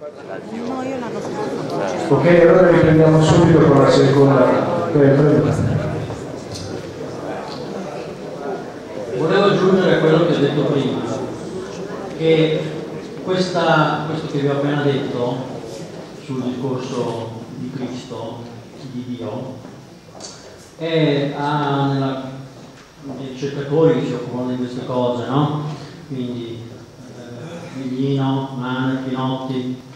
No, io l'anno scorso. Ok, allora riprendiamo subito con la seconda. Volevo aggiungere a quello che ho detto prima, che questa- questo che vi ho appena detto sul discorso di Cristo, di Dio, è ha nella, i ricercatori che si occupano di queste cose, no? Quindi eh, Miglino, Mane, Pinotti,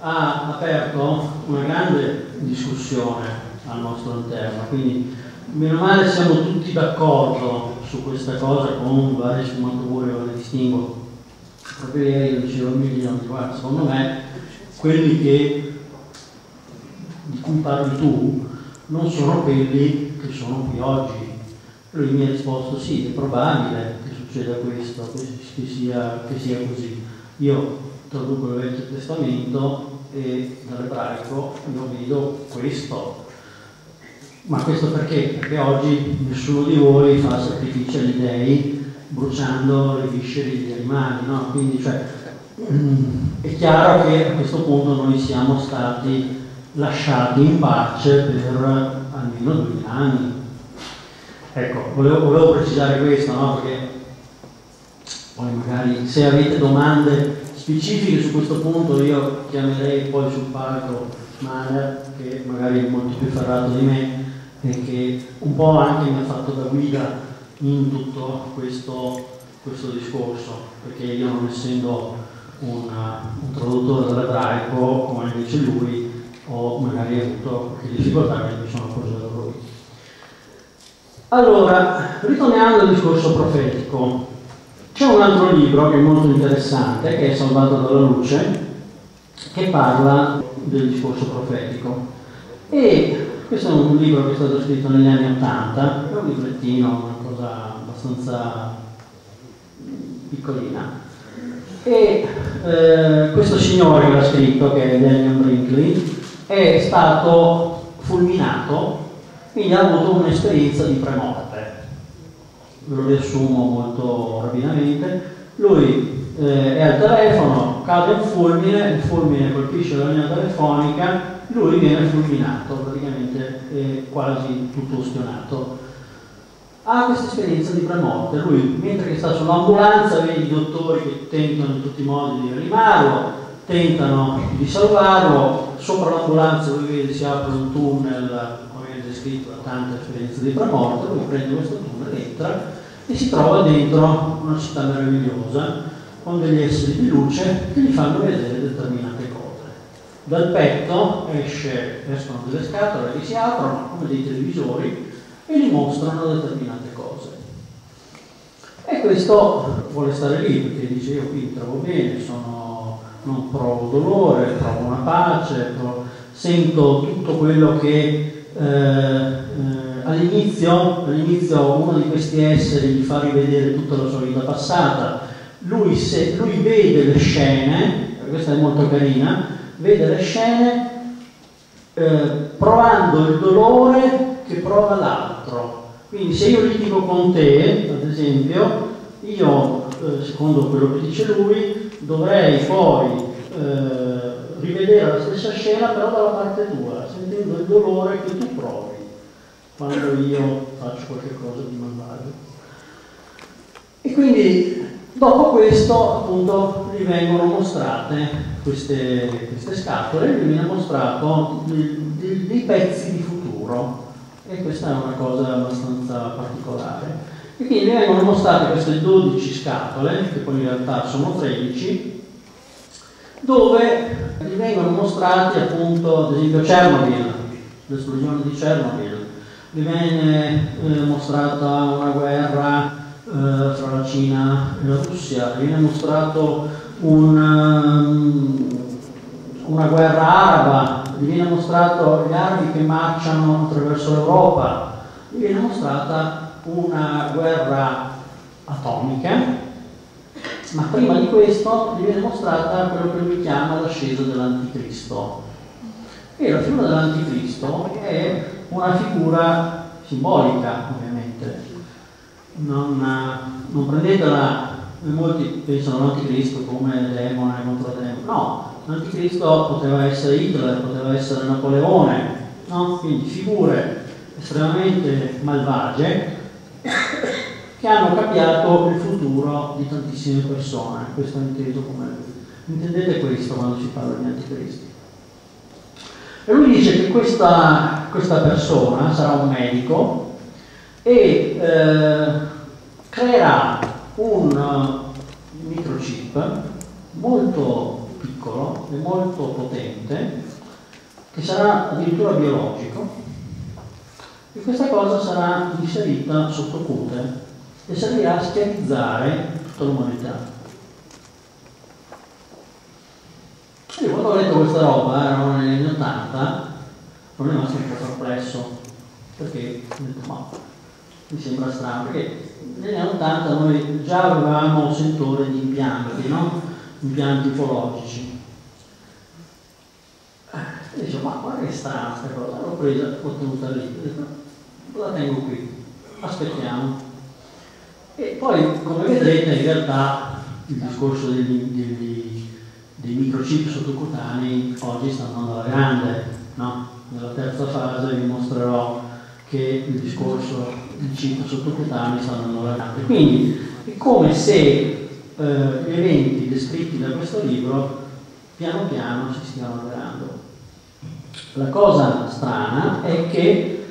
ha aperto una grande discussione al nostro interno, quindi meno male siamo tutti d'accordo su questa cosa con varie sfumature, le distingo. Proprio ieri lo dicevo a Miglino, guarda, secondo me quelli che, di cui parli tu non sono quelli che sono qui oggi. Lui mi ha risposto sì, è probabile che succeda questo, che sia, che sia così. Io traduco il Vecchio Testamento e dall'ebraico io vedo questo. Ma questo perché? Perché oggi nessuno di voi fa sacrifici agli dei bruciando le viscere degli animali, no? Quindi cioè, è chiaro che a questo punto noi siamo stati lasciati in pace per almeno 2000 anni. Ecco, volevo, volevo precisare questo, no? Perché poi magari se avete domande specifiche su questo punto io chiamerei poi sul palco Maner, che magari è molto più ferrato di me e che un po' anche mi ha fatto da guida in tutto questo, questo discorso, perché io non essendo una, un traduttore dall'ebraico come invece lui ho magari avuto qualche difficoltà che mi sono appoggiato a lui. Allora, ritorniamo al discorso profetico. C'è un altro libro che è molto interessante, che è Salvato dalla luce, che parla del discorso profetico. E questo è un libro che è stato scritto negli anni Ottanta, è un librettino, una cosa abbastanza piccolina. E eh, questo signore che l'ha scritto, che è Daniel Brinkley, è stato fulminato, quindi ha avuto un'esperienza di premorte. Ve lo riassumo molto rapidamente. Lui eh, è al telefono, cade un fulmine, il fulmine colpisce la linea telefonica, lui viene fulminato, praticamente è quasi tutto ustionato. Ha questa esperienza di premorte, lui mentre sta sull'ambulanza vede i dottori che tentano in tutti i modi di rianimarlo, tentano di salvarlo, sopra l'ambulanza lui vede si apre un tunnel, come è descritto da tante esperienze di premorte, lui prende questo tunnel, entra e si trova dentro una città meravigliosa con degli esseri di luce che gli fanno vedere determinate cose. Dal petto esce, escono delle scatole che si aprono come dei televisori e gli mostrano determinate cose. E questo vuole stare lì perché dice io qui mi trovo bene, sono, non provo dolore, provo una pace, provo, sento tutto quello che eh, eh, all'inizio, all'inizio uno di questi esseri gli fa rivedere tutta la sua vita passata, lui, se, lui vede le scene, questa è molto carina, vede le scene eh, provando il dolore che prova l'altro. Quindi se io litigo con te, ad esempio, io, eh, secondo quello che dice lui, dovrei poi eh, rivedere la stessa scena però dalla parte tua, sentendo il dolore che tu provi quando io faccio qualche cosa di malvagio. E quindi dopo questo appunto gli vengono mostrate queste, queste scatole, gli viene mostrato dei, dei, dei pezzi di futuro e questa è una cosa abbastanza particolare. E quindi vengono mostrate queste 12 scatole, che poi in realtà sono 13, dove vengono mostrati appunto, ad esempio Chernobyl, l'esplosione di Chernobyl, viene eh, mostrata una guerra eh, fra la Cina e la Russia, viene mostrato un, um, una guerra araba, viene mostrato gli arabi che marciano attraverso l'Europa, viene mostrata una guerra atomica, ma prima di questo gli viene mostrata quello che lui chiama l'ascesa dell'anticristo. E la figura dell'anticristo è una figura simbolica, ovviamente. Non, non prendetela, molti pensano all'anticristo come demone contro demone. No, l'anticristo poteva essere Hitler, poteva essere Napoleone, no? quindi figure estremamente malvagie che hanno cambiato il futuro di tantissime persone. Questo è inteso come intendete questo quando si parla di anticristi. E lui dice che questa, questa persona sarà un medico e eh, creerà un microchip molto piccolo e molto potente che sarà addirittura biologico e questa cosa sarà inserita sotto cute e servirà a schiavizzare tutta l'umanità. Io quando ho letto questa roba, erano negli anni 80, non è rimasto un po' perplesso, perché ho detto, ma mi sembra strano, perché negli anni 80 noi già avevamo un settore di impianti, no? impianti ufologici. E dicevo, ma guarda che strana questa cosa, l'ho presa, l'ho tenuta lì, ho detto, la tengo qui, aspettiamo. E poi, come vedrete, in realtà il discorso degli, degli, dei microchip sottocutanei oggi sta andando alla grande, no? Nella terza fase vi mostrerò che il discorso di chip sottocutanei sta andando alla grande. Quindi è come se eh, gli eventi descritti da questo libro piano piano si stiano avverando. La cosa strana è che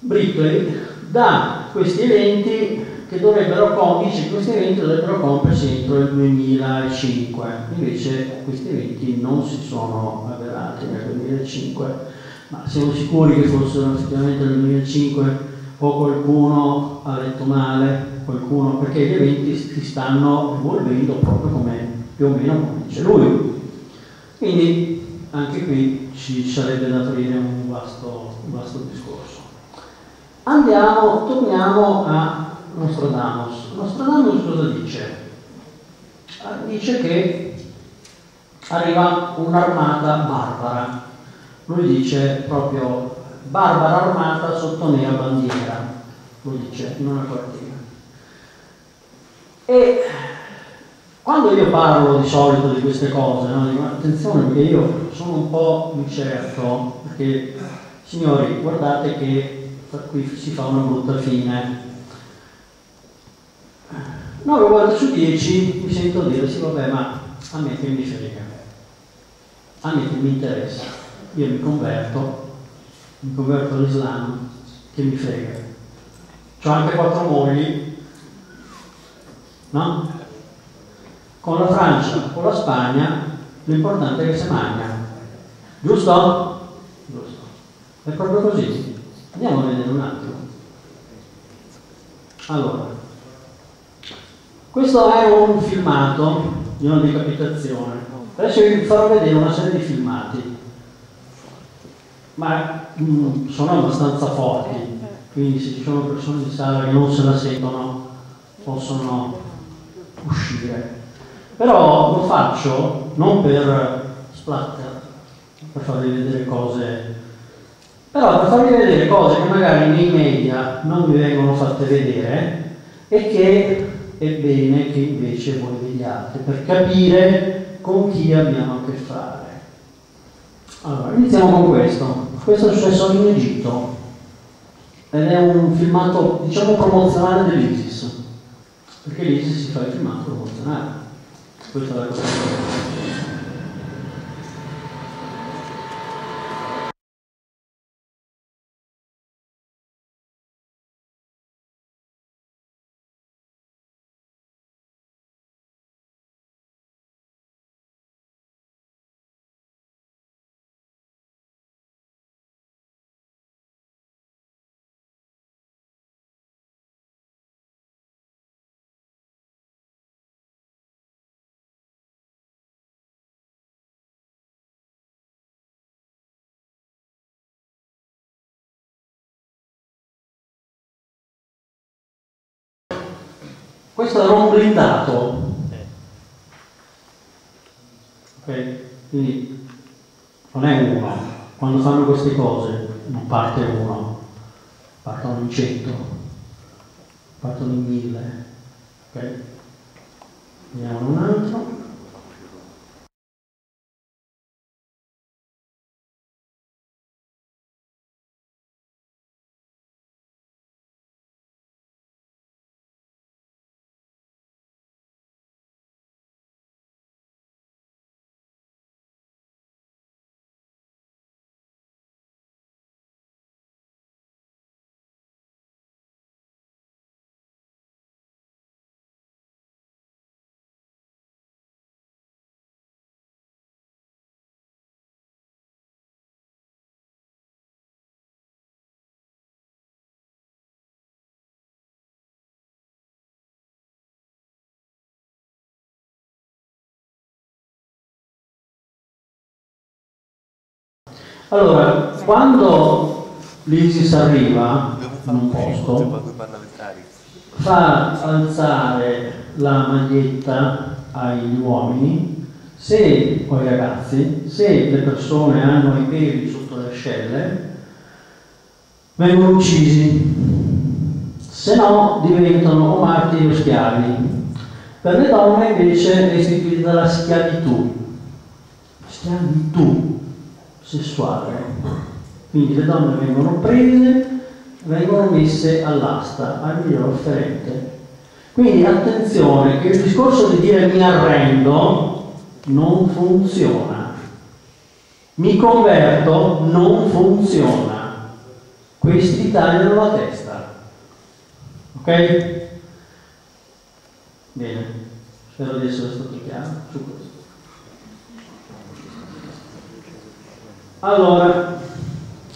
Britley dà questi eventi che dovrebbero compiere, questi eventi dovrebbero compiersi entro il 2005, invece questi eventi non si sono avverati nel 2005, ma siamo sicuri che fossero effettivamente nel 2005 o qualcuno ha letto male, qualcuno, perché gli eventi si stanno evolvendo proprio come più o meno come dice lui. Quindi anche qui ci sarebbe da aprire un vasto, un vasto discorso. Andiamo, torniamo a Nostradamus. Nostradamus cosa dice? Ah, dice che arriva un'armata barbara. Lui dice proprio barbara armata sotto nera bandiera, lo dice in una quartiera. E quando io parlo di solito di queste cose, no, dico attenzione perché io sono un po' incerto, perché signori guardate che qui si fa una brutta fine. 9 volte su 10 mi sento dire sì vabbè ma a me che mi frega, a me che mi interessa, io mi converto, mi converto all'Islam, che mi frega. Ho anche quattro mogli, no? Con la Francia, con la Spagna, l'importante è che si mangia. Giusto? Giusto. È proprio così. Andiamo a vedere un attimo. Allora, questo è un filmato di una decapitazione. Adesso vi farò vedere una serie di filmati, ma mh, mm, sono abbastanza forti, quindi se ci sono persone in sala che non se la sentono possono uscire. Però lo faccio non per splatter, per farvi vedere cose, però per farvi vedere cose che magari nei media non vi vengono fatte vedere e che è bene che invece voi vediate per capire con chi abbiamo a che fare. Allora, iniziamo con questo. Questo è successo in Egitto ed è un filmato, diciamo, promozionale dell'ISIS, perché l'ISIS si fa il filmato promozionale. Questa è la cosa. Questo era un blindato. Ok? Quindi non è uno. Quando fanno queste cose non parte uno, partono in cento, partono in mille. Ok? Vediamo un altro. Allora, quando l'ISIS arriva in un posto, fa alzare la maglietta agli uomini, se, o ai ragazzi, se le persone hanno i peli sotto le ascelle, vengono uccisi, se no diventano o martiri o schiavi. Per le donne invece è istituita la schiavitù, schiavitù sessuale. Quindi le donne vengono prese, vengono messe all'asta, al miglior offerente. Quindi attenzione che il discorso di dire mi arrendo non funziona. Mi converto non funziona. Questi tagliano la testa. Ok? Bene, spero di essere stato chiaro su questo. Allora,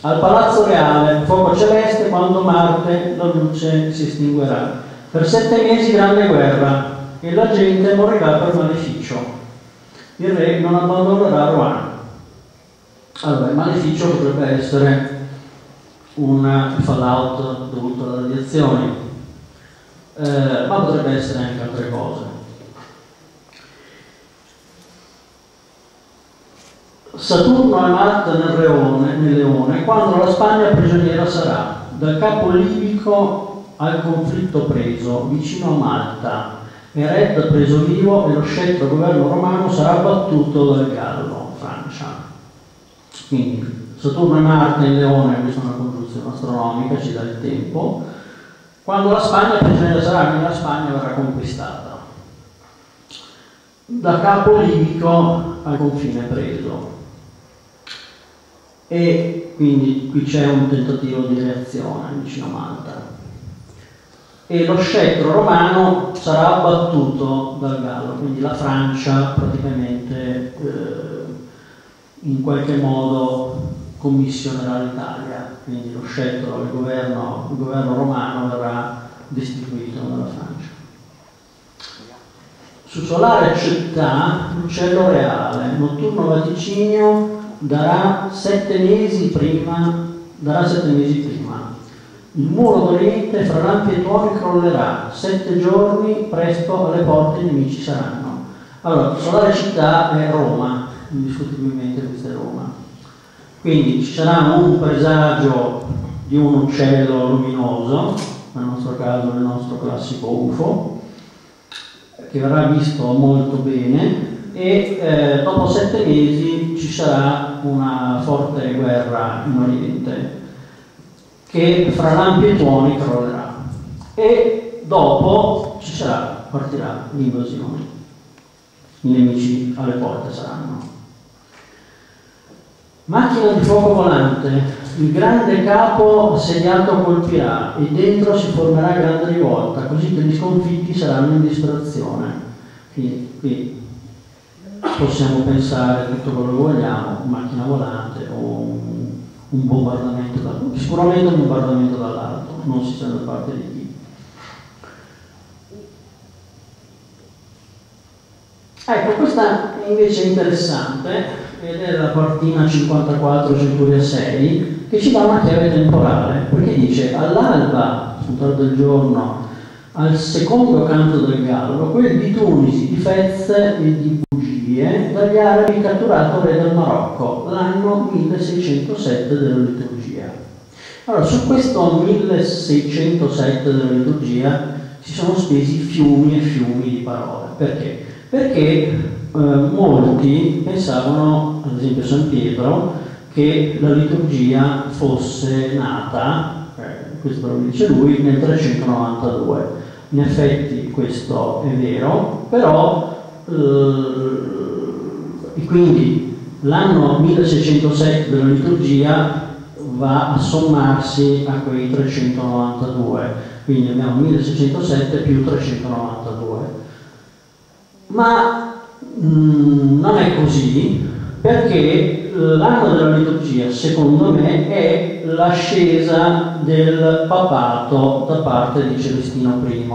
al Palazzo Reale, fuoco celeste, quando Marte la luce si estinguerà. Per sette mesi grande guerra e la gente morirà per maleficio. Il re non abbandonerà Rouen. Allora, il maleficio potrebbe essere un fallout dovuto alle radiazioni, eh, ma potrebbe essere anche altre cose. Saturno e Marte nel, Leone, nel Leone, quando la Spagna prigioniera sarà, dal capo libico al conflitto preso, vicino a Malta, Ered preso vivo e lo scelto governo romano sarà battuto dal Gallo, Francia. Quindi Saturno e Marte in Leone, questa è una congiunzione astronomica, ci dà il tempo, quando la Spagna prigioniera sarà, quindi la Spagna verrà conquistata. Da capo libico al confine preso e quindi qui c'è un tentativo di reazione vicino a Malta. E lo scettro romano sarà abbattuto dal Gallo, quindi la Francia praticamente eh, in qualche modo commissionerà l'Italia, quindi lo scettro, il governo, il governo romano verrà destituito dalla Francia. Su solare città, l'uccello reale, notturno vaticinio, darà sette mesi prima, darà sette mesi prima. Il muro d'Oriente fra lampi e tuoni crollerà, sette giorni presto alle porte i nemici saranno. Allora, solare città è Roma, indiscutibilmente questa è Roma. Quindi ci sarà un presagio di un uccello luminoso, nel nostro caso il nostro classico UFO, che verrà visto molto bene e eh, dopo sette mesi ci sarà una forte guerra in Oriente che fra lampi e tuoni crollerà e dopo ci sarà, partirà l'invasione. I nemici alle porte saranno. Macchina di fuoco volante, il grande capo assediato colpirà e dentro si formerà grande rivolta, così che gli sconfitti saranno in distrazione. Qui, qui possiamo pensare tutto quello che vogliamo, macchina volante o un, bombardamento, da, sicuramente un bombardamento dall'alto, non si sa da parte di chi. Ecco, questa invece è interessante ed è la partina 54 Centuria 6 che ci dà una chiave temporale perché dice all'alba, sul del giorno, al secondo canto del gallo, quel di Tunisi, di Fez e di Bugie dagli arabi catturato re del Marocco l'anno 1607 della liturgia. Allora, su questo 1607 della liturgia si sono spesi fiumi e fiumi di parole. Perché? Perché eh, molti pensavano, ad esempio San Pietro, che la liturgia fosse nata, eh, questo lo dice lui, nel 392. In effetti questo è vero, però eh, quindi l'anno 1607 della liturgia va a sommarsi a quei 392, quindi abbiamo 1607 più 392. Ma Mm, non è così perché l'anno della liturgia, secondo me, è l'ascesa del papato da parte di Celestino I,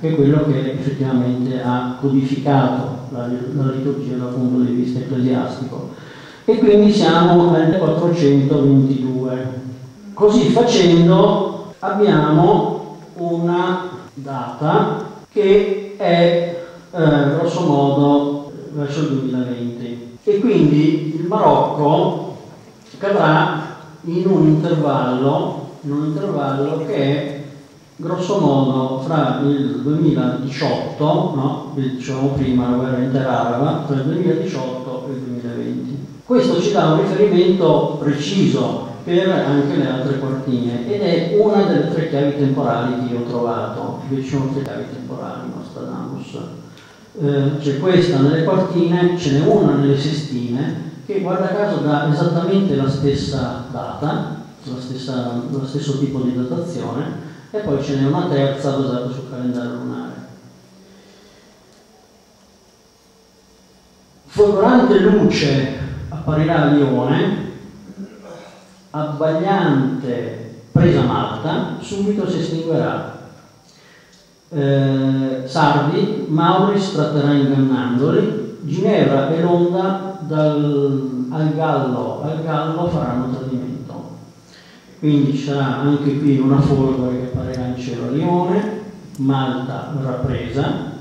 che è quello che effettivamente ha codificato la, la liturgia dal punto di vista ecclesiastico. e quindi siamo nel 422. Così facendo abbiamo una data che è eh, grosso modo verso il 2020 e quindi il Marocco cadrà in un intervallo, in un intervallo che è grosso modo fra il 2018, no? dicevamo prima la guerra interaraba, tra il 2018 e il 2020. Questo ci dà un riferimento preciso per anche le altre quartine ed è una delle tre chiavi temporali che io ho trovato, ci sono tre chiavi temporali Nostradamus. Eh, c'è questa nelle quartine, ce n'è una nelle sestine che guarda caso dà esattamente la stessa data, stessa, lo stesso tipo di datazione e poi ce n'è una terza basata sul calendario lunare. Folgorante luce apparirà a Lione, abbagliante presa Malta, subito si estinguerà. Eh, Sardi, Mauris tratterà ingannandoli, Ginevra e Londra dal, al Gallo al Gallo faranno tradimento. Quindi ci sarà anche qui una folgore che apparirà in cielo a Lione, Malta verrà presa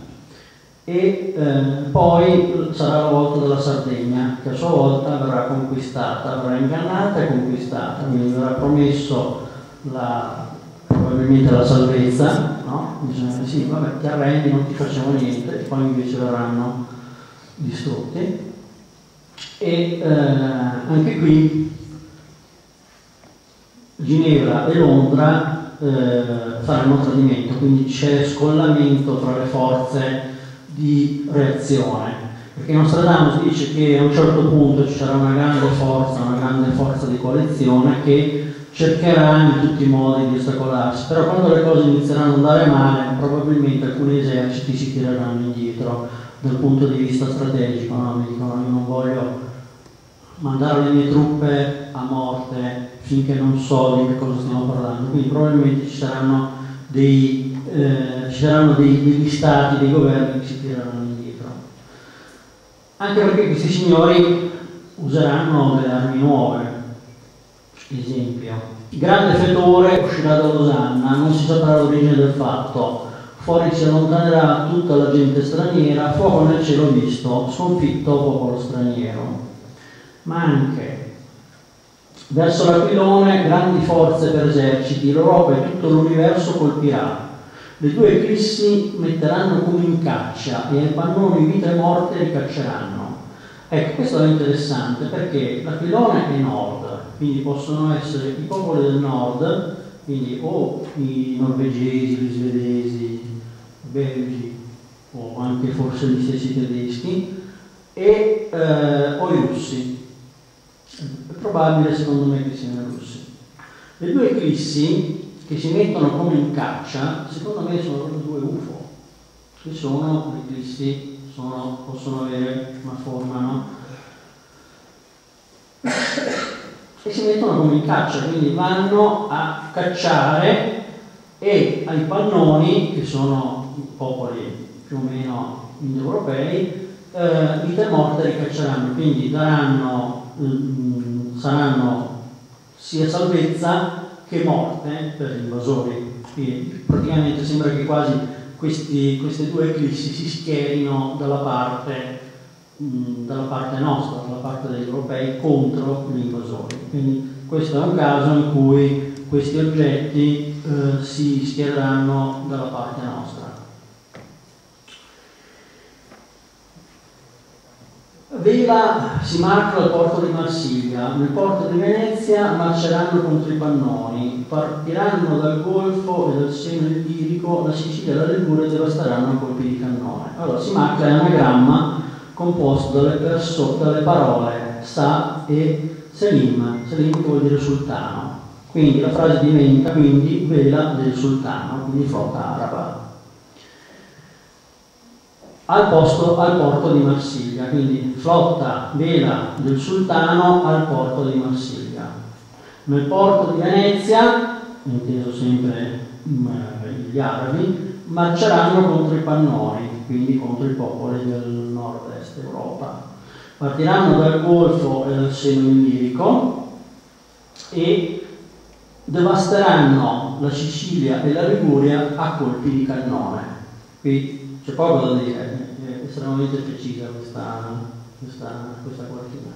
e eh, poi sarà la volta della Sardegna che a sua volta verrà conquistata, verrà ingannata e conquistata, quindi verrà promesso la, probabilmente la salvezza, no? Bisogna sì, vabbè, ti arrendi, non ti facciamo niente, e poi invece verranno distrutti. E eh, anche qui Ginevra e Londra eh, faranno tradimento, quindi c'è scollamento tra le forze di reazione. Perché Nostradamus dice che a un certo punto ci sarà una grande forza, una grande forza di coalizione che cercherà in tutti i modi di ostacolarsi, però quando le cose inizieranno ad andare male, probabilmente alcuni eserciti si tireranno indietro dal punto di vista strategico, no? mi dicono io non voglio mandare le mie truppe a morte finché non so di che cosa stiamo parlando, quindi probabilmente ci saranno, dei, eh, ci saranno dei, degli stati, dei governi che si tireranno indietro. Anche perché questi signori useranno delle armi nuove. Esempio, grande fetore uscirà da Losanna, non si saprà l'origine del fatto, fuori si allontanerà tutta la gente straniera, fuoco nel cielo visto, sconfitto popolo straniero ma anche verso l'Aquilone grandi forze per eserciti, l'Europa e tutto l'universo colpirà. Le due eclissi metteranno come in caccia e ai pannoni vita e morte li cacceranno. Ecco, questo è interessante perché l'Aquilone è nord, quindi possono essere i popoli del nord, quindi o i norvegesi, gli svedesi, i belgi o anche forse gli stessi tedeschi, e, eh, o i russi. È probabile secondo me che siano russi. Le due eclissi che si mettono come in caccia, secondo me sono due UFO, che sono, eclissi sono, possono avere una forma, no? E si mettono come in caccia, quindi vanno a cacciare e ai pannoni, che sono popoli più o meno indoeuropei, eh, vita e morte li cacceranno, quindi daranno Mm, saranno sia salvezza che morte per gli invasori. Quindi praticamente sembra che quasi questi, queste due eclissi si schierino dalla parte, dalla parte nostra, dalla parte degli europei contro gli invasori. Quindi questo è un caso in cui questi oggetti eh, si schiereranno dalla parte nostra. Vela si marca al porto di Marsiglia, nel porto di Venezia marceranno contro i pannoni, partiranno dal Golfo e dal seno Illirico, la Sicilia e la Liguria devasteranno a colpi di cannone. Allora si marca l'anagramma composto dalle, perso- dalle parole Sa e Selim, Selim che vuol dire sultano. Quindi la frase diventa quindi vela del sultano, quindi flotta araba al, posto, al porto di Marsiglia, quindi flotta vela del sultano al porto di Marsiglia. Nel porto di Venezia, inteso sempre mm, gli arabi, marceranno contro i pannoni, quindi contro i popoli del nord-est Europa. Partiranno dal Golfo e dal seno illirico e devasteranno la Sicilia e la Liguria a colpi di cannone. Qui c'è poco da dire, è estremamente precisa questa, questa, questa quartina.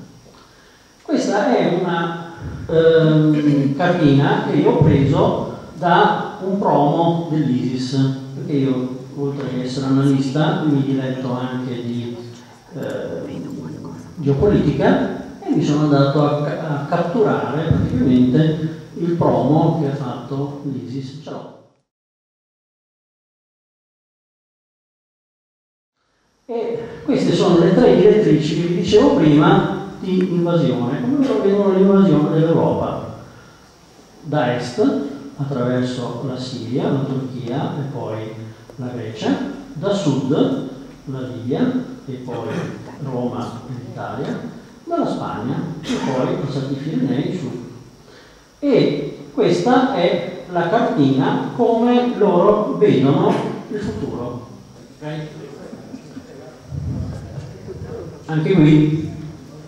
Questa è una eh, cartina che io ho preso da un promo dell'ISIS, perché io oltre che essere analista mi diletto anche di eh, geopolitica e mi sono andato a, a catturare praticamente il promo che ha fatto l'ISIS. L'ho. E queste sono le tre direttrici che vi dicevo prima di invasione, come vedono l'invasione dell'Europa. Da est, attraverso la Siria, la Turchia e poi la Grecia, da sud la Libia e poi Roma e l'Italia, dalla Spagna e poi i Pirenei su. E questa è la cartina come loro vedono il futuro. Okay? Anche qui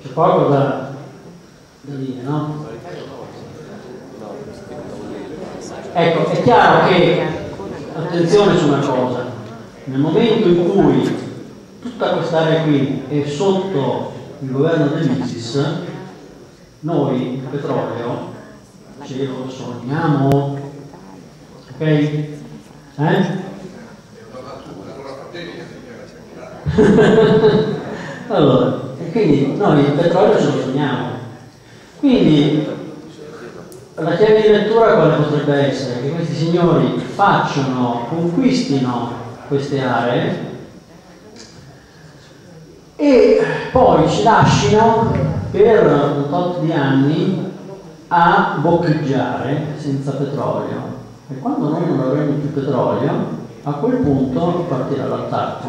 c'è poco da, da dire, no? Ecco, è chiaro che, attenzione su una cosa, nel momento in cui tutta quest'area qui è sotto il governo dell'ISIS, noi il petrolio ce lo sogniamo, ok? Eh? allora, quindi noi il petrolio ce lo sogniamo. Quindi la chiave di lettura quale potrebbe essere? Che questi signori facciano, conquistino queste aree e poi ci lasciano per un tot di anni a boccheggiare senza petrolio. E quando noi non avremo più petrolio, a quel punto partirà l'attacco.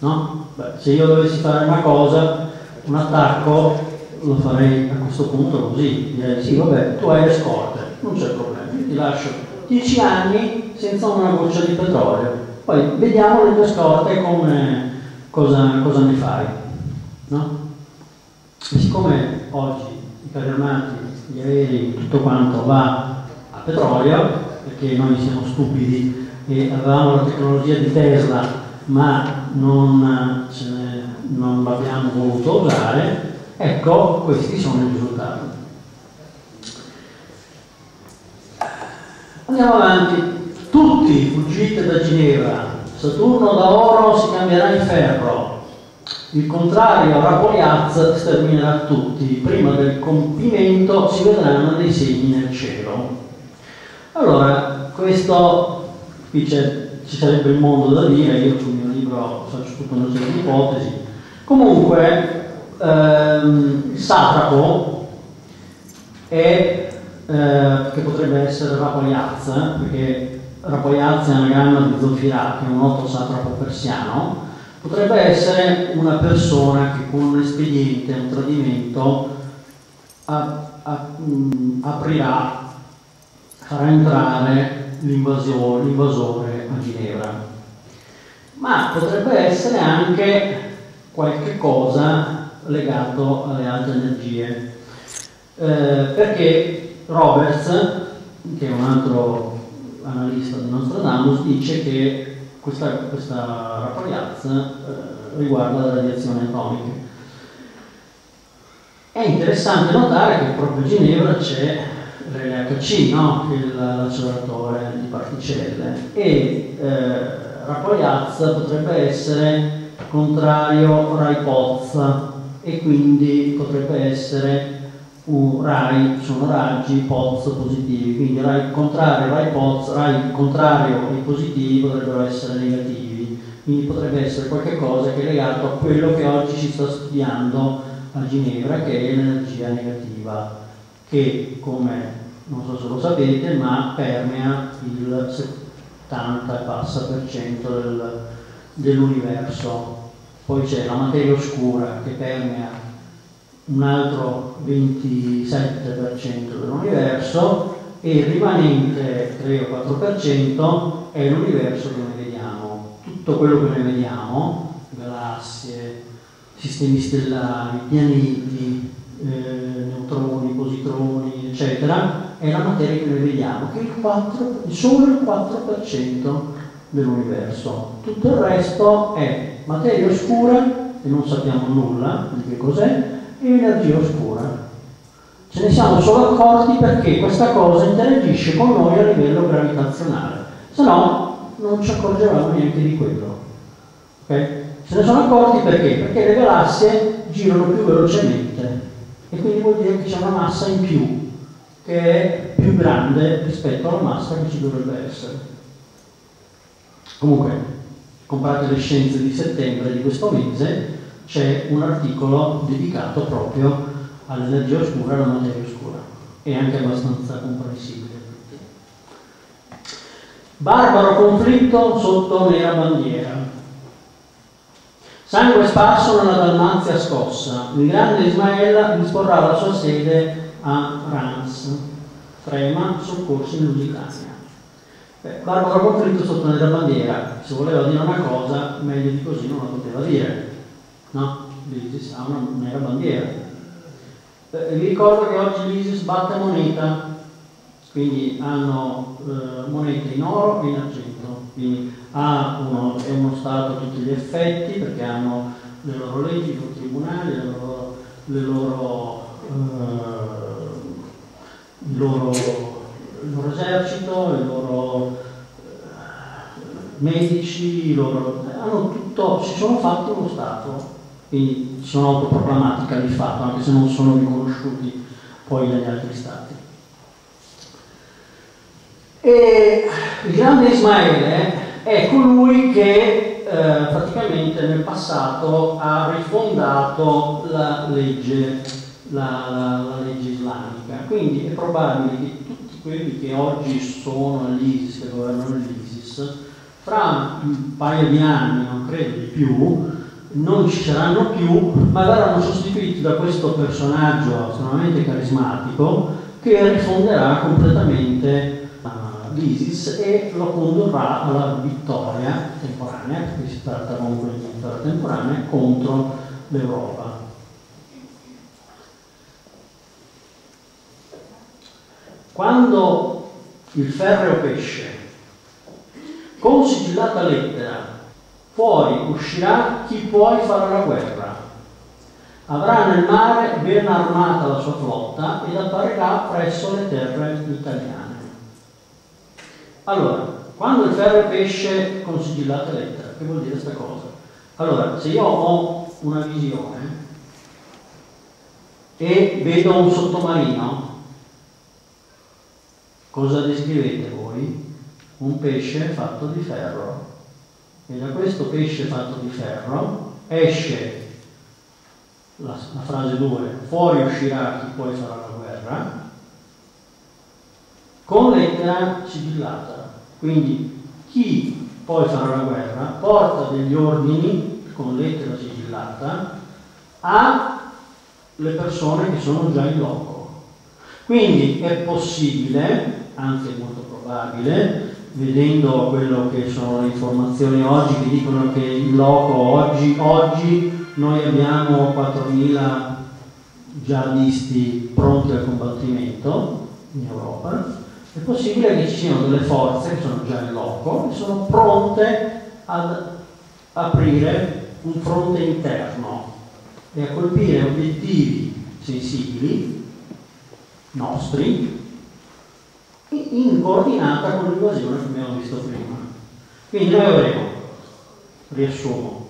No? Beh, se io dovessi fare una cosa, un attacco, lo farei a questo punto così, direi sì, vabbè, tu hai le scorte, non c'è problema, io ti lascio dieci anni senza una goccia di petrolio, poi vediamo le tue scorte come, cosa, cosa ne fai. No? E siccome oggi i carri gli aerei, tutto quanto va a petrolio, perché noi siamo stupidi e avevamo la tecnologia di Tesla ma non, non l'abbiamo voluto usare, ecco questi sono i risultati. Andiamo avanti. Tutti fuggite da Ginevra. Saturno da oro si cambierà in ferro. Il contrario, Rapoliaz sterminerà tutti. Prima del compimento si vedranno dei segni nel cielo. Allora, questo qui ci sarebbe il mondo da dire, io sul mio libro faccio tutta una serie di ipotesi. Comunque, ehm, il satrapo è, eh, che potrebbe essere Rapoiaz, perché Rapoiaz è anagramma di Zofirà, che è un noto satrapo persiano, potrebbe essere una persona che con un espediente, un tradimento, a, a, mh, aprirà, farà entrare l'invasore a Ginevra. Ma potrebbe essere anche qualche cosa legato alle altre energie. Eh, perché Roberts, che è un altro analista di Nostradamus, dice che questa, questa raparianza eh, riguarda le radiazioni atomiche. È interessante notare che proprio a Ginevra c'è l'LHC, no? l'acceleratore di particelle, e eh, Rapoiaz potrebbe essere contrario Rai-Poz e quindi potrebbe essere un Rai, sono raggi Poz positivi, quindi Rai contrario Rai-Poz, Rai contrario ai positivi potrebbero essere negativi, quindi potrebbe essere qualcosa che è legato a quello che oggi si sta studiando a Ginevra, che è l'energia negativa che come non so se lo sapete, ma permea il 70 passa per cento del, dell'universo. Poi c'è la materia oscura che permea un altro 27% dell'universo e il rimanente 3 o 4% è l'universo che noi vediamo. Tutto quello che noi vediamo, galassie, sistemi stellari, pianeti, eh, neutroni, positroni, eccetera, è la materia che noi vediamo, che è il 4, solo il 4% dell'universo. Tutto il resto è materia oscura, e non sappiamo nulla di che cos'è, e energia oscura. Ce ne siamo solo accorti perché questa cosa interagisce con noi a livello gravitazionale, se no non ci accorgevamo neanche di quello. Okay? Se ne sono accorti perché? Perché le galassie girano più velocemente e quindi vuol dire che c'è una massa in più che è più grande rispetto alla massa che ci dovrebbe essere. Comunque, comprate le scienze di settembre di questo mese, c'è un articolo dedicato proprio all'energia oscura e alla materia oscura. È anche abbastanza comprensibile. Barbaro conflitto sotto nera bandiera. Sangue sparso nella Dalmazia scossa. Il grande Ismaella disporrà la sua sede a Rans, Trema, soccorsi in Lusitania. Barbaro conflitto sotto nera bandiera. Se voleva dire una cosa, meglio di così non la poteva dire. No? L'ISIS ha una nera bandiera. Eh, vi ricordo che oggi l'ISIS batte moneta, quindi hanno eh, monete in oro e in argento, quindi uno, è uno Stato a tutti gli effetti perché hanno le loro leggi, i loro tribunali, le loro, le loro, eh, loro, il, loro, esercito, i loro eh, medici, loro, hanno tutto, si sono fatti uno Stato quindi sono autoproclamati califfato, anche se non sono riconosciuti poi dagli altri stati. E il grande Ismaele è colui che eh, praticamente nel passato ha rifondato la legge, la, la, la legge islamica, quindi è probabile che tutti quelli che oggi sono all'ISIS, che governano l'ISIS, fra un paio di anni, non credo di più, non ci saranno più, ma verranno sostituiti da questo personaggio estremamente carismatico che rifonderà completamente uh, l'ISIS e lo condurrà alla vittoria temporanea, perché si tratta comunque di vittoria temporanea, contro l'Europa. Quando il ferreo pesce con sigillata lettera Fuori uscirà chi puoi fare la guerra. Avrà nel mare ben armata la sua flotta ed apparirà presso le terre italiane. Allora, quando il ferro pesce con sigillata lettera, che vuol dire questa cosa? Allora, se io ho una visione e vedo un sottomarino, cosa descrivete voi? Un pesce fatto di ferro e da questo pesce fatto di ferro esce la, la frase 2, fuori uscirà chi poi farà la guerra, con lettera sigillata. Quindi chi poi farà la guerra porta degli ordini con lettera sigillata alle persone che sono già in loco. Quindi è possibile, anzi è molto probabile, vedendo quello che sono le informazioni oggi che dicono che il loco oggi, oggi noi abbiamo 4.000 jihadisti pronti al combattimento in Europa, è possibile che ci siano delle forze che sono già in loco e sono pronte ad aprire un fronte interno e a colpire obiettivi sensibili nostri in coordinata con l'invasione che abbiamo visto prima. Quindi noi avremo, riassumo,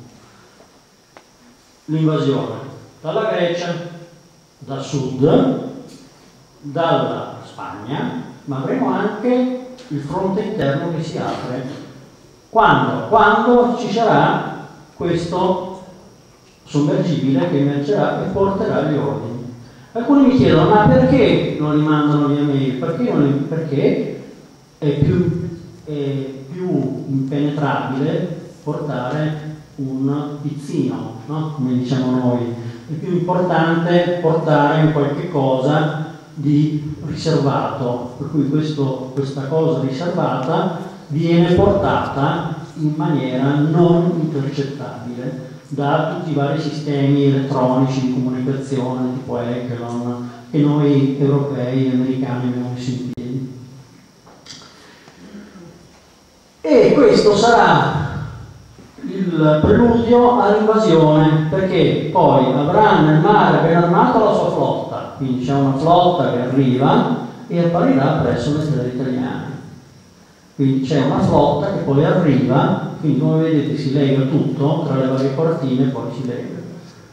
l'invasione dalla Grecia, da sud, dalla Spagna, ma avremo anche il fronte interno che si apre. Quando? Quando ci sarà questo sommergibile che emergerà e porterà gli ordini. Alcuni mi chiedono, ma perché non li mandano via mail? Perché, li, perché è, più, è più impenetrabile portare un pizzino, no? come diciamo noi. È più importante portare in qualche cosa di riservato, per cui questo, questa cosa riservata viene portata in maniera non intercettabile da tutti i vari sistemi elettronici di comunicazione tipo Echelon che noi europei e americani abbiamo messo in piedi. E questo sarà il preludio all'invasione perché poi avrà nel mare ben armato la sua flotta, quindi c'è una flotta che arriva e apparirà presso le strade italiane. Quindi c'è una flotta che poi arriva, quindi come vedete si lega tutto tra le varie partine e poi si lega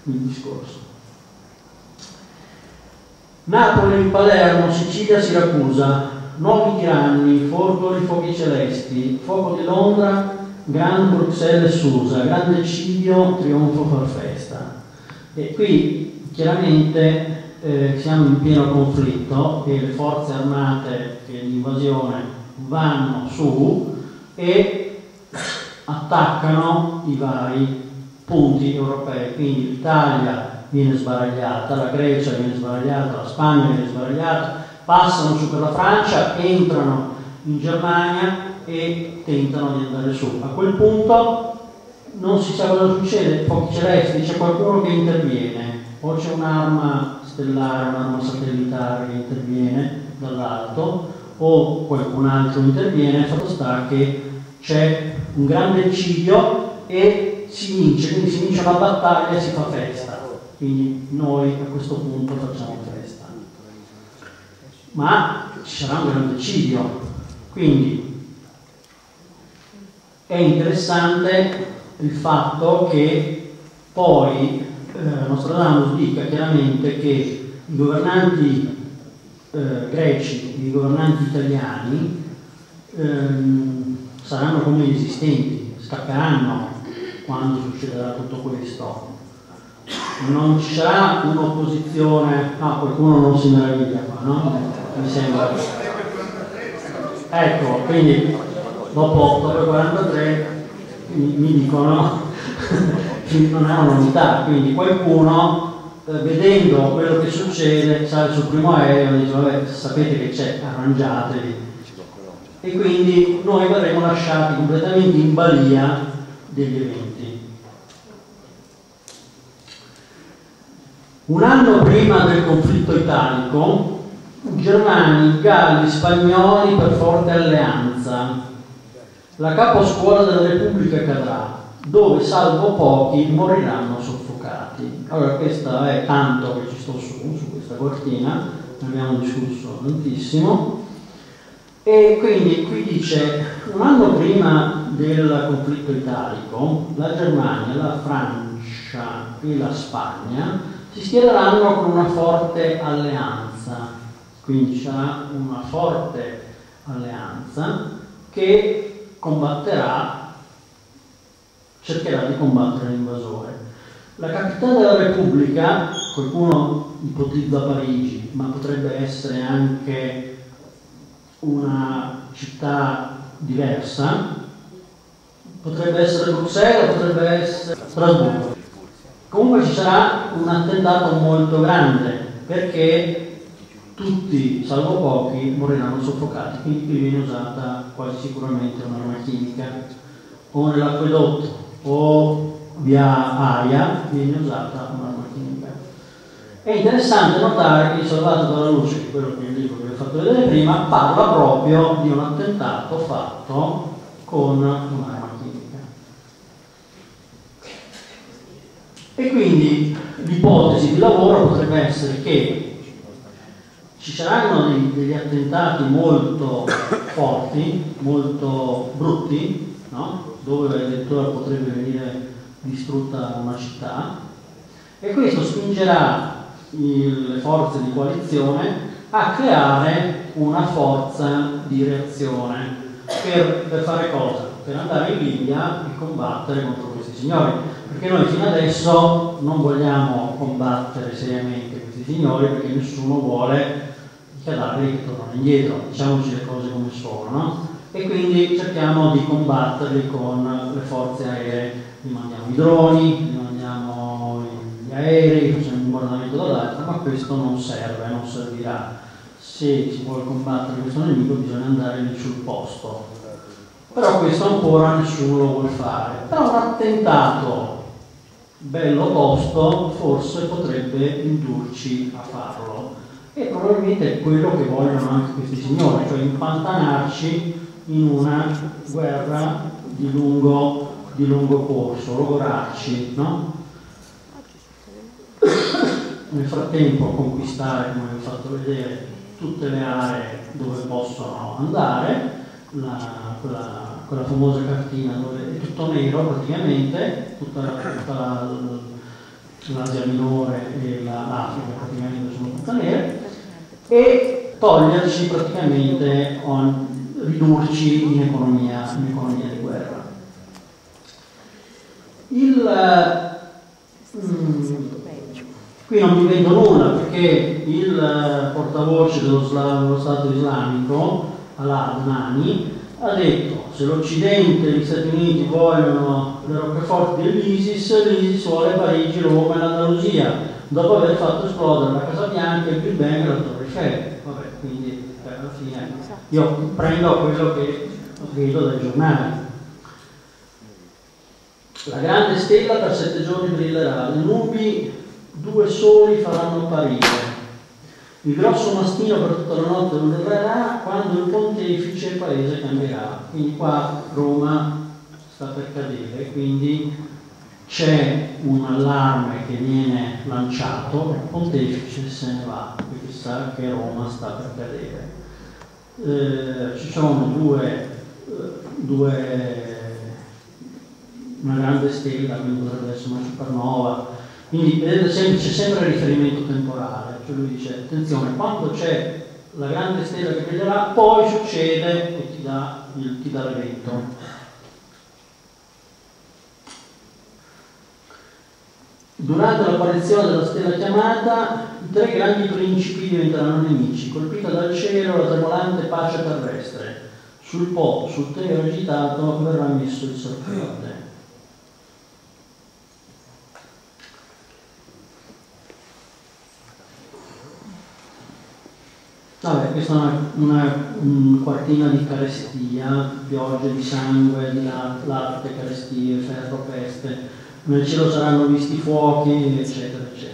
il discorso. Napoli, Palermo, Sicilia, Siracusa, nuovi tiranni, Forgoli, fuochi celesti, fuoco di Londra, Gran Bruxelles Susa, Grande Ciglio, Trionfo far festa. E qui chiaramente eh, siamo in pieno conflitto e le forze armate dell'invasione vanno su e attaccano i vari punti europei. Quindi l'Italia viene sbaragliata, la Grecia viene sbaragliata, la Spagna viene sbaragliata, passano su per la Francia, entrano in Germania e tentano di andare su. A quel punto non si sa cosa succede, fuochi celesti, c'è qualcuno che interviene, o c'è un'arma stellare, un'arma satellitare che interviene dall'alto, o qualcun altro interviene, fatto sta che c'è un grande eccidio e si vince, quindi si vince una battaglia e si fa festa. Quindi noi a questo punto facciamo festa. Ma ci sarà un grande eccidio, quindi è interessante il fatto che poi eh, Nostradamus dica chiaramente che i governanti eh, greci i governanti italiani ehm, saranno come inesistenti, scapperanno quando succederà tutto questo. Non ci sarà un'opposizione, no, qualcuno non si meraviglia qua, no? Mi sembra. Ecco, quindi dopo, dopo il 43 mi, mi dicono non è una novità, quindi qualcuno vedendo quello che succede sale sul primo aereo e dice vabbè sapete che c'è, arrangiatevi e quindi noi verremo lasciati completamente in balia degli eventi. Un anno prima del conflitto italico, Germani, Galli, Spagnoli per forte alleanza la caposcuola della Repubblica cadrà, dove salvo pochi moriranno. Allora questo è tanto che ci sto su, su questa cortina, ne abbiamo discusso tantissimo. E quindi qui dice, un anno prima del conflitto italico, la Germania, la Francia e la Spagna si schiereranno con una forte alleanza, quindi c'è una forte alleanza che combatterà, cercherà di combattere l'invasore. La capitale della Repubblica, qualcuno ipotizza Parigi, ma potrebbe essere anche una città diversa, potrebbe essere Bruxelles, potrebbe essere Strasburgo. Comunque ci sarà un attentato molto grande perché tutti, salvo pochi, moriranno soffocati, quindi qui viene usata quasi sicuramente un'arma chimica, o nell'acquedotto o via aria viene usata un'arma chimica. È interessante notare che il Salvato dalla luce, che è quello che libro che vi ho fatto vedere prima, parla proprio di un attentato fatto con un'arma chimica. E quindi l'ipotesi di lavoro potrebbe essere che ci saranno dei, degli attentati molto forti, molto brutti, no? dove addirittura potrebbe venire distrutta una città e questo spingerà il, le forze di coalizione a creare una forza di reazione per, per fare cosa? Per andare in Libia e combattere contro questi signori perché noi fino adesso non vogliamo combattere seriamente questi signori perché nessuno vuole cadaveri che tornano indietro, diciamoci le cose come sono, no? E quindi cerchiamo di combatterli con le forze aeree, li mandiamo i droni, li mandiamo gli aerei, facciamo un bombardamento dall'alto, ma questo non serve, non servirà. Se si vuole combattere questo nemico bisogna andare lì sul posto. Però questo ancora nessuno lo vuole fare. Però un attentato bello tosto forse potrebbe indurci a farlo. E probabilmente è quello che vogliono anche questi signori, cioè impantanarci in una guerra di lungo, di lungo corso, logorarci, no? Nel frattempo conquistare, come vi ho fatto vedere, tutte le aree dove possono andare, la, quella, quella, famosa cartina dove è tutto nero praticamente, tutta, tutta l'Asia minore e l'Africa praticamente sono tutte nere, e toglierci praticamente, ridurci in economia, in economia di guerra. Il, mm, Qui non mi vedo nulla perché il eh, portavoce dello, dello Stato islamico, Al-Adnani, ha detto se l'Occidente e gli Stati Uniti vogliono le roccaforti dell'ISIS, l'ISIS vuole Parigi, Roma e l'Andalusia, dopo aver fatto esplodere la Casa Bianca, il Big Bang e la Torre Eiffel. Vabbè, quindi alla fine io prendo quello che vedo dai giornali. La grande stella per sette giorni brillerà, le nubi due soli faranno apparire. Il grosso mastino per tutta la notte durerà quando il pontefice il paese cambierà. Quindi qua Roma sta per cadere, quindi c'è un allarme che viene lanciato, il pontefice se ne va, quindi sa che Roma sta per cadere. Eh, ci sono due, due, una grande stella, quindi potrebbe essere una supernova, quindi vedete sempre, c'è sempre il riferimento temporale, cioè lui dice attenzione, quando c'è la grande stella che brillerà, poi succede e ti dà, ti dà. Durante l'apparizione della stella chiamata, tre grandi principi diventeranno nemici, colpita dal cielo la tremolante pace terrestre. Sul Po, sul telo agitato, verrà messo il sorprende. Vabbè, questa è una, una un quartina di carestia, piogge di sangue, di latte, carestie, ferro, peste, nel cielo saranno visti fuochi, eccetera, eccetera.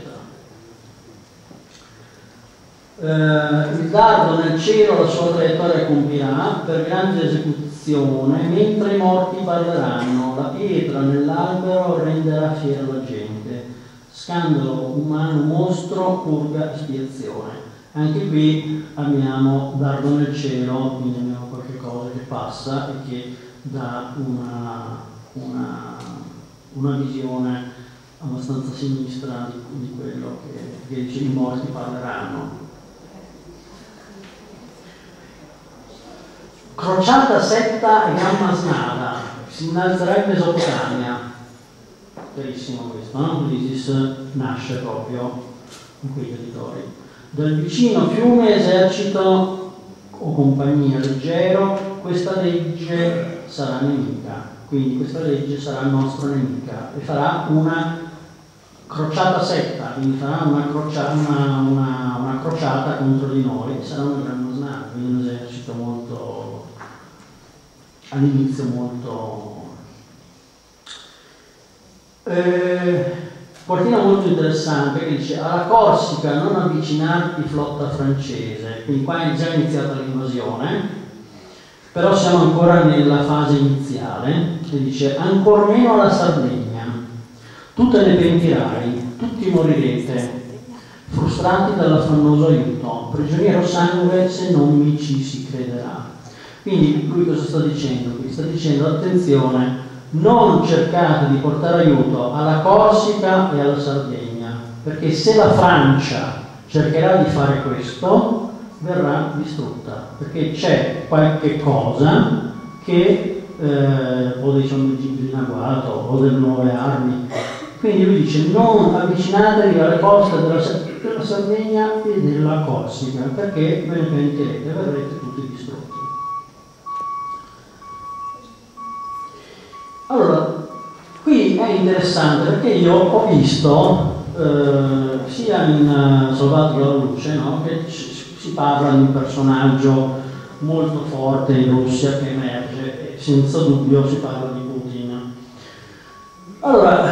Eh, il dardo nel cielo la sua traiettoria compirà per grande esecuzione, mentre i morti parleranno, la pietra nell'albero renderà fiera la gente, scandalo umano mostro, purga espiazione. Anche qui abbiamo dardo nel cielo, quindi abbiamo qualche cosa che passa e che dà una, una, una visione abbastanza sinistra di, di quello che, che i morti parleranno. Crociata setta e gamma snada, si innalzerà in Mesopotamia. Chiarissimo questo, no? L'ISIS nasce proprio in quei territori dal vicino fiume esercito o compagnia leggero, questa legge sarà nemica, quindi questa legge sarà nostra nemica e farà una crociata setta, quindi farà una, crocia, una, una, una crociata contro di noi, sarà una gran musnata, quindi un esercito molto, all'inizio molto... Eh, Quartina molto interessante che dice alla Corsica non avvicinarti flotta francese, quindi qua è già iniziata l'invasione, però siamo ancora nella fase iniziale, e dice ancor meno alla Sardegna, tu te ne pentirai, tutti morirete, frustrati dall'affannoso aiuto, prigioniero sangue se non mi ci si crederà. Quindi lui cosa sta dicendo? Qui sta dicendo attenzione, non cercate di portare aiuto alla Corsica e alla Sardegna, perché se la Francia cercherà di fare questo, verrà distrutta, perché c'è qualche cosa che eh, o dei sondaggini in agguato o delle nuove armi. Quindi lui dice non avvicinatevi alle coste della, della Sardegna e della Corsica, perché ve ne pentirete, verrete tutti distrutti. Allora, qui è interessante perché io ho visto eh, sia in uh, Salvato la luce no, che si parla di un personaggio molto forte in Russia che emerge e senza dubbio si parla di Putin. Allora,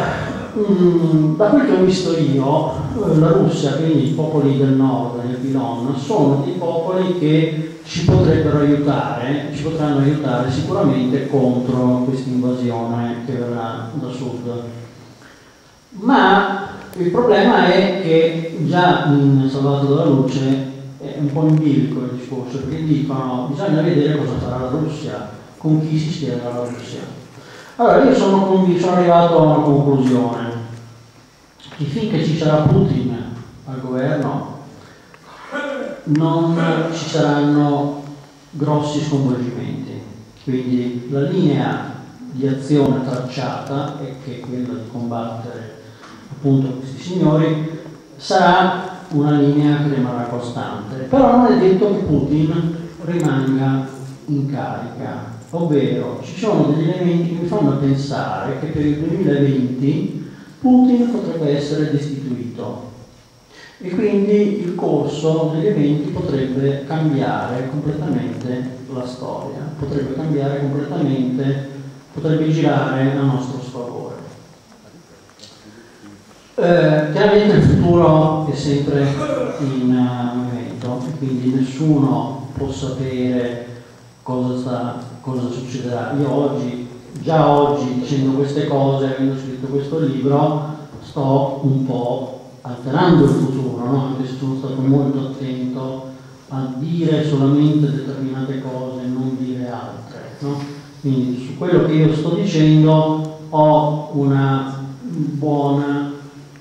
mm, da quel che ho visto io, la Russia, quindi i popoli del nord del Pilon, sono dei popoli che ci potrebbero aiutare, ci potranno aiutare sicuramente contro questa invasione che verrà da sud. Ma il problema è che già in Salvato dalla Luce è un po' in bilico il discorso, perché dicono bisogna vedere cosa farà la Russia, con chi si schiererà la Russia. Allora io sono, sono arrivato a una conclusione, che finché ci sarà Putin al governo non ci saranno grossi sconvolgimenti, quindi la linea di azione tracciata, che è quella di combattere appunto questi signori, sarà una linea che rimarrà costante, però non è detto che Putin rimanga in carica ovvero ci sono degli elementi che mi fanno pensare che per il 2020 Putin potrebbe essere destituito. E quindi il corso degli eventi potrebbe cambiare completamente la storia, potrebbe cambiare completamente, potrebbe girare a nostro Eh, chiaramente il futuro è sempre in movimento, quindi nessuno può sapere cosa sta cosa succederà. Io oggi, già oggi, dicendo queste cose, avendo scritto questo libro, sto un po' alterando il futuro, no? se sono stato molto attento a dire solamente determinate cose e non dire altre. No? Quindi su quello che io sto dicendo ho una buona,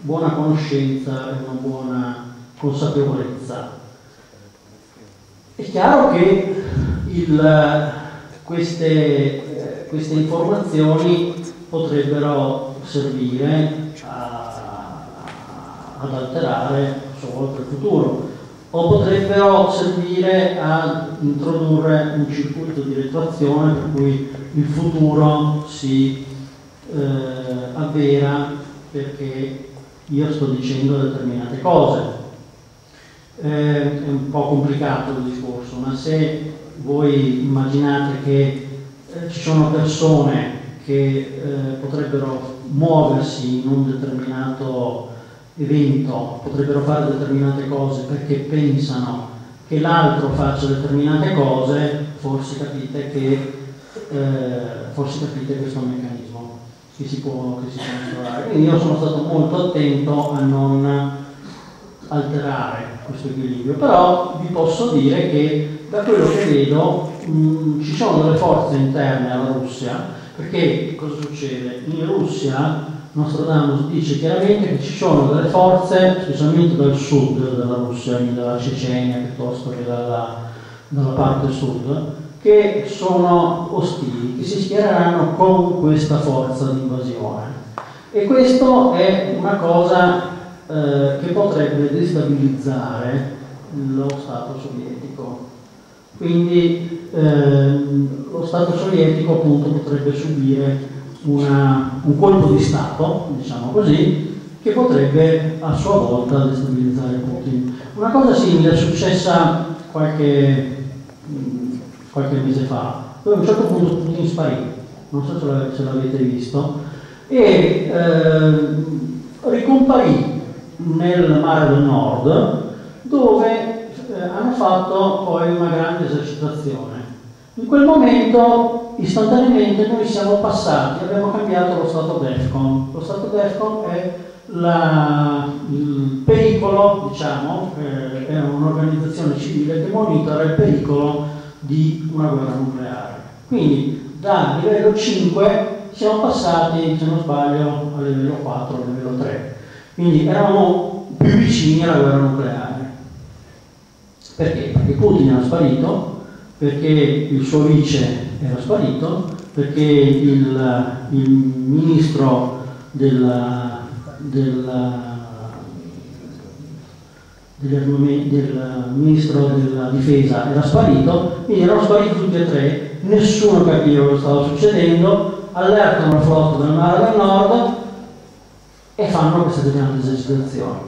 buona conoscenza e una buona consapevolezza. È chiaro che il, queste, queste informazioni potrebbero servire a, ad alterare a sua volta il futuro o potrebbero servire a introdurre un circuito di retroazione per cui il futuro si eh, avvera perché io sto dicendo determinate cose. Eh, è un po' complicato il discorso, ma se voi immaginate che eh, ci sono persone che eh, potrebbero muoversi in un determinato evento, potrebbero fare determinate cose perché pensano che l'altro faccia determinate cose, forse capite che eh, forse capite questo meccanismo che si può, instaurare. Quindi io sono stato molto attento a non alterare questo equilibrio, però vi posso dire che da quello che vedo mh, mm, ci sono delle forze interne alla Russia, perché cosa succede? In Russia Nostradamus dice chiaramente che ci sono delle forze, specialmente dal sud della Russia, quindi dalla Cecenia piuttosto che dalla, dalla parte sud, che sono ostili, che si schiereranno con questa forza di invasione. E questo è una cosa eh, che potrebbe destabilizzare lo Stato sovietico quindi ehm, lo Stato sovietico appunto potrebbe subire una, un colpo di Stato, diciamo così, che potrebbe a sua volta destabilizzare Putin. Una cosa simile è successa qualche, qualche mese fa, dove a un certo punto Putin sparì, non so se l'avete visto, e eh, ricomparì nel mare del nord dove eh, hanno fatto poi una grande esercitazione. In quel momento, istantaneamente, noi siamo passati, abbiamo cambiato lo stato DEFCON. Lo stato DEFCON è la, il pericolo, diciamo, eh, è un'organizzazione civile che monitora il pericolo di una guerra nucleare. Quindi da livello 5 siamo passati, se non sbaglio, a livello 4, a livello 3. Quindi eravamo più vicini alla guerra nucleare. Perché? Perché Putin era sparito, perché il suo vice era sparito, perché il, il ministro della, della del ministro della difesa era sparito, quindi erano spariti tutti e tre, nessuno capiva cosa stava succedendo, allertano la flotta del mare del nord e fanno queste determinate esercitazioni.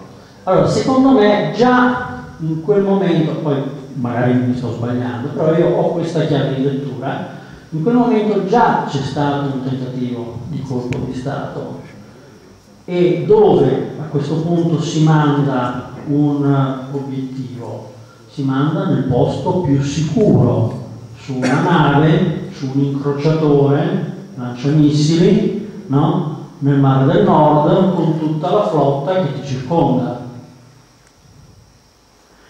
Allora, secondo me già in quel momento, poi magari mi sto sbagliando, però io ho questa chiave di lettura, in quel momento già c'è stato un tentativo di colpo di Stato E dove a questo punto si manda un obiettivo? Si manda nel posto più sicuro, su una nave, su un incrociatore, lanciamissili, no? nel mare del nord, con tutta la flotta che ti circonda.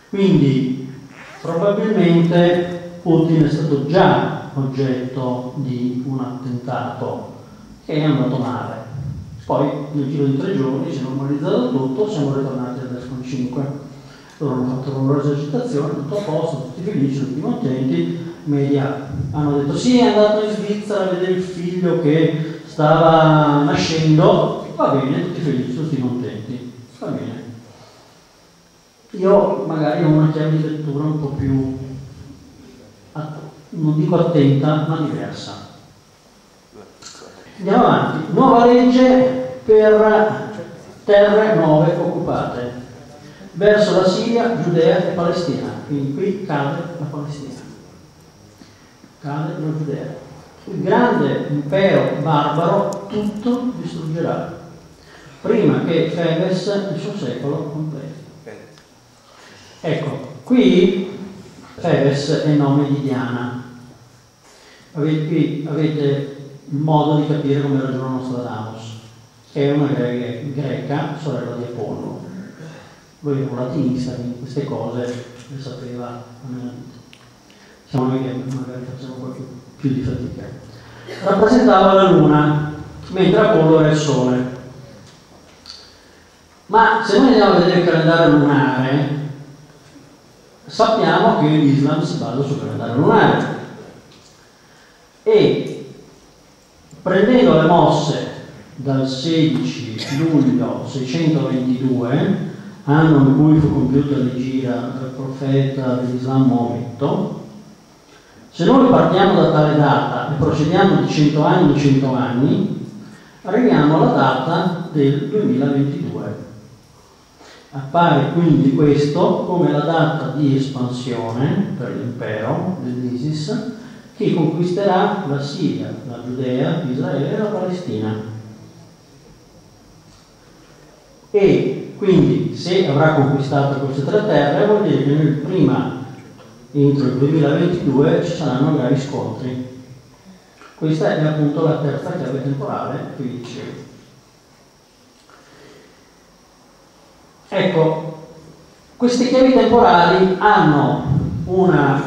Quindi probabilmente Putin è stato già oggetto di un attentato che è andato male. Poi nel giro di tre giorni si è normalizzato tutto, siamo ritornati al Descon 5. Loro hanno fatto la loro esercitazione, tutto a posto, tutti felici, tutti contenti. Media hanno detto sì, è andato in Svizzera a vedere il figlio che stava nascendo, va bene, tutti felici, tutti contenti, va bene. Io magari ho una chiave di lettura un po' più, non dico attenta, ma diversa. Andiamo avanti. Nuova legge per terre nuove occupate verso la Siria, Giudea e Palestina. Quindi qui cade la Palestina. Cade la Giudea. Il grande impero barbaro tutto distruggerà prima che Febes il suo secolo completi. Ecco, qui Febes è il nome di Diana. Avete, qui avete il modo di capire come ragiona Nostradamus, che è una greca, sorella di Apollo. Lui è un latinista, quindi queste cose le sapeva Siamo noi che magari facciamo qualche più di fatica. Rappresentava la luna, mentre Apollo era il sole. Ma se noi andiamo a vedere il calendario lunare, sappiamo che l'Islam si basa sul calendario lunare. E prendendo le mosse dal 16 luglio 622, anno in cui fu compiuta l'Igira dal profeta dell'Islam Maometto, se noi partiamo da tale data e procediamo di 100 anni in 100 anni, arriviamo alla data del 2022. Appare quindi questo come la data di espansione per l'impero dell'ISIS che conquisterà la Siria, la Giudea, Israele e la Palestina. E quindi se avrà conquistato queste tre terre vuol dire che nel prima, entro il 2022, ci saranno magari scontri. Questa è appunto la terza chiave temporale che vi dicevo. Ecco, queste chiavi temporali hanno una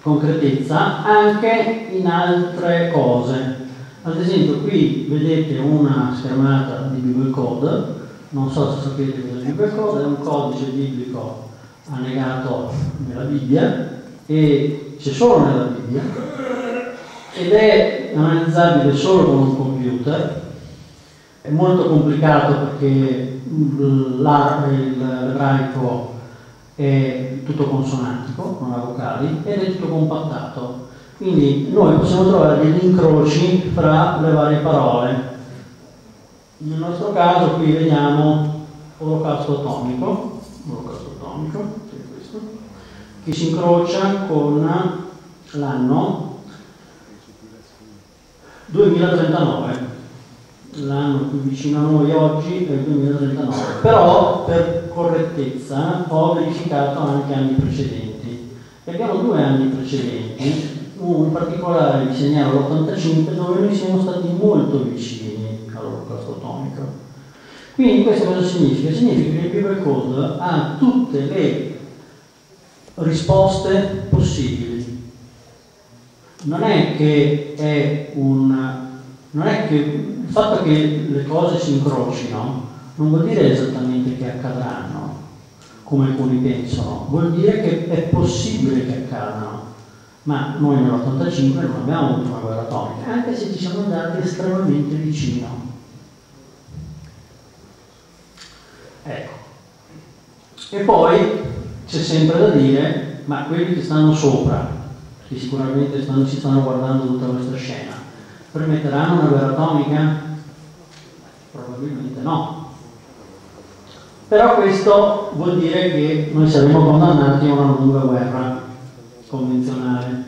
concretezza anche in altre cose. Ad esempio qui vedete una schermata di Bible Code, non so se sapete cosa è è un codice biblico annegato nella Bibbia e c'è solo nella Bibbia ed è analizzabile solo con un computer, è molto complicato perché l'ebraico è tutto consonantico, non ha vocali, ed è tutto compattato. Quindi noi possiamo trovare degli incroci fra le varie parole. Nel nostro caso qui vediamo olocausto atomico, olocausto atomico, questo, che si incrocia con l'anno 2039 l'anno più vicino a noi oggi è il 2039, però per correttezza ho verificato anche anni precedenti. E abbiamo due anni precedenti, uno in particolare vi segnalo l'85 dove noi siamo stati molto vicini. Quindi questo cosa significa? Significa che il Bible Code ha tutte le risposte possibili. Non è che è un non è che il fatto che le cose si incrocino non vuol dire esattamente che accadranno, come alcuni pensano, vuol dire che è possibile che accadano. Ma noi nell'85 non abbiamo avuto una guerra atomica, anche se ci siamo andati estremamente vicino. Ecco. E poi c'è sempre da dire, ma quelli che stanno sopra, che sicuramente stanno, ci stanno guardando tutta questa scena, Permetteranno una guerra atomica? Probabilmente no. Però questo vuol dire che noi saremo condannati a una lunga guerra convenzionale.